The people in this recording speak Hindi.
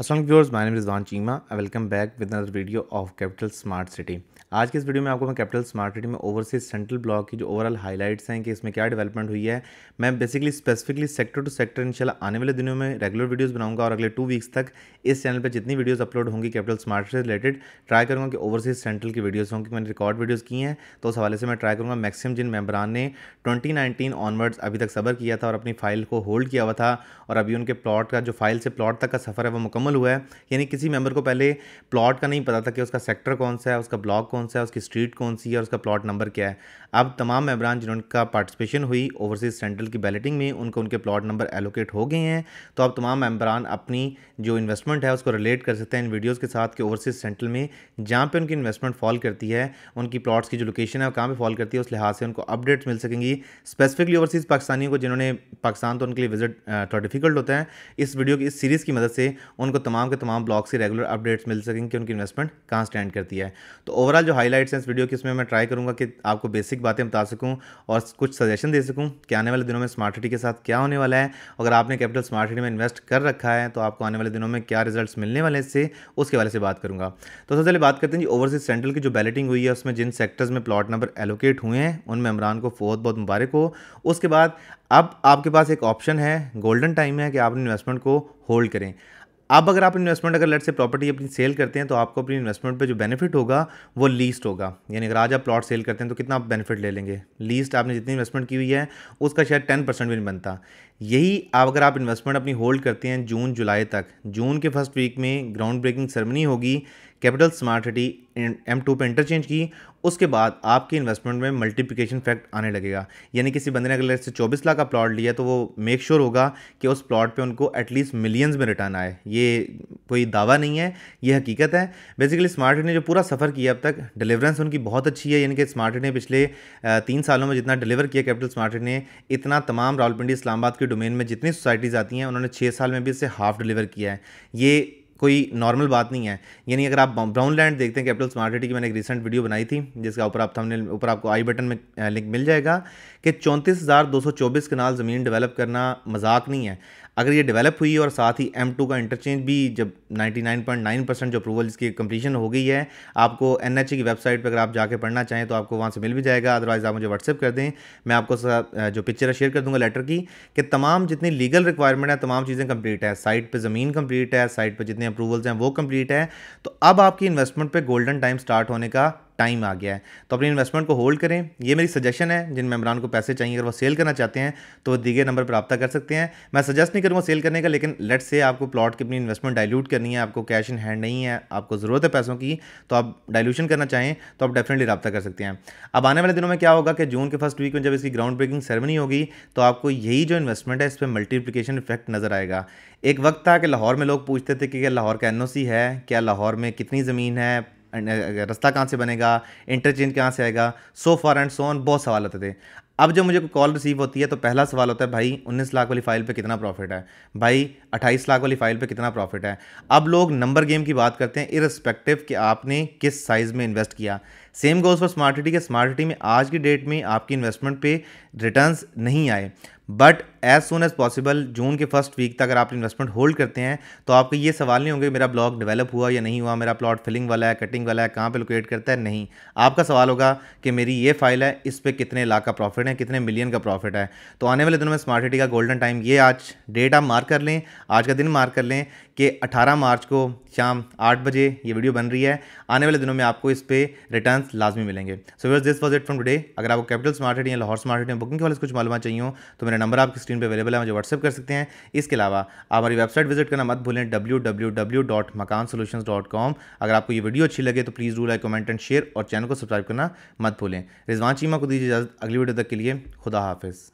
Viewers, my name is Rizwan Chima. I welcome back with another video of Capital Smart City. आज के इस वीडियो में आपको मैं कैपिटल स्मार्ट सिटी में ओवरसीज सेंट्रल ब्लॉक की जो ओवरऑल हाइलाइट्स हैं कि इसमें क्या डेवलपमेंट हुई है मैं basically specifically sector two sector इंशाल्लाह आने वाले दिनों में रेगुलर वीडियोस बनाऊँगा और अगले टू वीक्स तक इस चैनल पर जितनी वीडियोस अपलोड होंगी कैपिटल स्मार्ट से रिलेटेड ट्राई करूँगा कि ओवरसीज सेंट्रल की वीडियोज़ होंगी मैंने रिकॉर्ड वीडियोज़ की हैं तो उस हवाले से मैं ट्राई करूँगा मैक्सिमम जिन मेम्बरान ने ट्वेंटी नाइनटीन ऑनवर्ड्स अभी तक सबर किया था और अपनी फ़ाइल को होल्ड किया हुआ था और अभी उनके प्लॉट का जो फ़ाइल से प्लॉट तक का सफ़र है वो मुकम्मल हुआ है। यानी किसी मेंबर को पहले प्लॉट का नहीं पता था कि उसका सेक्टर कौन सा है, उसका ब्लॉक कौन सा है, उसकी स्ट्रीट कौन सी है और उसका प्लॉट नंबर क्या है। अब तमाम मेम्बरान जिनका पार्टिसिपेशन हुई ओवरसीज सेंट्रल की बैलेटिंग में, उनको उनके प्लॉट नंबर एलोकेट हो गए हैं। तो अब तमाम मेम्बरान अपनी जो इन्वेस्टमेंट है, उसको रिलेट कर सकते हैं इन वीडियोज़ के साथ कि ओवरसीज सेंट्रल में जहाँ पर उनकी इन्वेस्टमेंट फॉल करती है, उनकी प्लॉट्स की जो लोकेशन है कहाँ पर फॉल करती है, उस लिहाज से उनको अपडेट्स मिल सकेंगी। स्पेसिफिकली ओवरसीज़ पाकिस्तानियों को जिन्होंने पाकिस्तान तो उनके लिए विज़िट थोड़ा डिफ़िकल्ट होता है, इस वीडियो की, इस सीरीज़ की मदद से उनको तमाम के तमाम ब्लॉग से रेगुलर अपडेट्स मिल सकेंगे कि उनकी इन्वेस्टमेंट कहाँ स्टैंड करती है। तो ओवरऑल जो हाईलाइट्स हैं इस वीडियो की, इसमें मैं ट्राई करूँगा कि आपको बेसिक बातें बता सकूँ और कुछ सजेशन दे सकूँ कि आने वाले दिनों में स्मार्ट सिटी के साथ क्या होने वाला है। अगर आपने कैपिटल स्मार्ट सिटी में इन्वेस्ट कर रखा है तो आपको आने वाले दिनों में क्या रिज़ल्ट मिलने वाले इससे, उसके वाले से बात करूँगा। तो सबसे पहले बात करते हैं जी ओवरसीज सेंट्रल की जो बैलेटिंग हुई है, उसमें जिन सेक्टर्स में प्लॉट नंबर एलोकेट हुए हैं, उन मेम्बरान को बहुत बहुत मुबारक हो। उसके बाद अब आपके पास एक ऑप्शन है गोल्डन टाइम है कि आप इन्वेस्टमेंट को होल्ड करें। अब अगर आप इन्वेस्टमेंट अगर लेट से प्रॉपर्टी अपनी सेल करते हैं तो आपको अपनी इन्वेस्टमेंट पे जो बेनिफिट होगा, वो लीस्ट होगा। यानी अगर आज आप प्लॉट सेल करते हैं तो कितना आप बेनिफिट ले लेंगे? लीस्ट आपने जितनी इन्वेस्टमेंट की हुई है, उसका शायद टेन परसेंट भी नहीं बनता। यही आप अगर आप इन्वेस्टमेंट अपनी होल्ड करते हैं जून, जुलाई तक, जून के फ़र्स्ट वीक में ग्राउंड ब्रेकिंग सेरेमनी होगी capital smart city M two पर इंटरचेंज की, उसके बाद आपकी इन्वेस्टमेंट में मल्टीप्लिकेशन फैक्ट आने लगेगा। यानी किसी बंदे ने अगर से चौबीस लाख का प्लॉट लिया तो वो मेक श्योर sure होगा कि उस प्लॉट पे उनको एटलीस्ट मिलियंस में रिटर्न आए। ये कोई दावा नहीं है, ये हकीकत है। बेसिकली स्मार्ट ने जो पूरा सफ़र किया अब तक डिलीवरेंस उनकी बहुत अच्छी है। यानी कि स्मार्ट ने पिछले तीन सालों में जितना डिलीवर किया कैपिटल स्मार्ट ने, इतना तमाम रावलपिंडी इस्लामाबाद के डोमेन में जितनी सोसाइटीज़ आती हैं, उन्होंने छः साल में भी इससे हाफ़ डिलीवर किया है। ये कोई नॉर्मल बात नहीं है। यानी अगर आप ब्राउन लैंड देखते हैं कैपिटल स्मार्ट सिटी की मैंने एक रिसेंट वीडियो बनाई थी, जिसका ऊपर आप थंबनेल ऊपर आपको आई बटन में लिंक मिल जाएगा कि चौंतीस हज़ार दो सौ चौबीस कनाल ज़मीन डेवलप करना मज़ाक नहीं है। अगर ये डेवलप हुई और साथ ही एम टू का इंटरचेंज भी जब 99.9 परसेंट जो अप्रूवल इसकी कंप्लीशन हो गई है, आपको एन की वेबसाइट पर अगर आप जाके पढ़ना चाहें तो आपको वहाँ से मिल भी जाएगा। अदरवाइज़ आप मुझे व्हाट्सएप कर दें। मैं आपको जो पिक्चर है शेयर कर दूँगा लेटर की कि तमाम जितनी लीगल रिक्वायरमेंट है, तमाम चीज़ें कंप्लीट है। साइट पर ज़मीन कंप्लीट है साइट पर जितने अप्रूवल्स हैं वो कंप्लीट है। तो अब आपकी इन्वेस्टमेंट पर गोल्डन टाइम स्टार्ट होने का टाइम आ गया है। तो अपनी इन्वेस्टमेंट को होल्ड करें। ये मेरी सजेशन है, जिन मेम्बरान को पैसे चाहिए, अगर वो सेल करना चाहते हैं तो वो दिए नंबर पर रब्ता कर सकते हैं। मैं सजेस्ट नहीं करूँगा सेल करने का, लेकिन लेट से आपको प्लॉट की अपनी इन्वेस्टमेंट डायलूट करनी है, आपको कैश इन हैंड नहीं है, आपको ज़रूरत है पैसों की तो आप डायलूशन करना चाहें तो आप डेफिनेटली रब्ता कर सकते हैं। अब आने वाले दिनों में क्या होगा कि जून के फ़र्स्ट वीक में जब इसकी ग्राउंड ब्रेकिंग सेरेमनी होगी तो आपको यही जो इन्वेस्टमेंट है, इस पर मल्टीप्लीकेशन इफ़ेक्ट नज़र आएगा। एक वक्त था कि लाहौर में लोग पूछते थे कि क्या लाहौर का एनओसी है, क्या लाहौर में कितनी ज़मीन है रास्ता कहाँ से बनेगा इंटरचेंज कहाँ से आएगा सो फार एंड सो ऑन बहुत सवाल होते थे। अब जब मुझे कॉल रिसीव होती है तो पहला सवाल होता है, भाई 19 लाख वाली फ़ाइल पे कितना प्रॉफिट है? भाई 28 लाख वाली फ़ाइल पे कितना प्रॉफिट है? अब लोग नंबर गेम की बात करते हैं इरस्पेक्टिव कि आपने किस साइज़ में इन्वेस्ट किया। Same goes for smart city के स्मार्ट सिटी में आज की डेट में आपकी इन्वेस्टमेंट पे रिटर्न्स नहीं आए। But as soon as possible जून के फ़र्स्ट वीक तक अगर आप इन्वेस्टमेंट होल्ड करते हैं तो आपको ये सवाल नहीं होंगे, मेरा ब्लॉक डेवलप हुआ या नहीं हुआ, मेरा प्लॉट फिलिंग वाला है कटिंग वाला है, कहाँ पे लोकेट करता है? नहीं। आपका सवाल होगा कि मेरी ये फ़ाइल है, इस पर कितने लाख का प्रॉफिट है, कितने मिलियन का प्रॉफिट है? तो आने वाले दिनों में स्मार्ट सिटी का गोल्डन टाइम ये आज डेट आप मार्क कर लें, आज का दिन मार्क कर लें कि 18 मार्च को शाम आठ बजे ये वीडियो बन रही है। आने वाले दिनों में आपको इस पर रिटर्न लाजमी मिलेंगे। So this was it from today अगर आपको कैपिटल स्मार्ट सिटी या लाहौर स्मार्ट सिटी में बुकिंग के वाले कुछ मालूम चाहिए हो तो मेरा नंबर आपकी स्क्रीन पर अवेलेबल है, मुझे व्हाट्सअप कर सकते हैं। इसके अलावा, आप हमारी वेबसाइट विज़िट करना मत भूलें W W W dot Makaan dot com अगर आपको ये वीडियो अच्छी लगे तो please do like comment and share और चैनल को सब्सक्राइब करना मत भूलें। रिजवान चीमा को दीजिए इजाज़त। अगली वीडियो तक के लिए खुदा हाफिज़।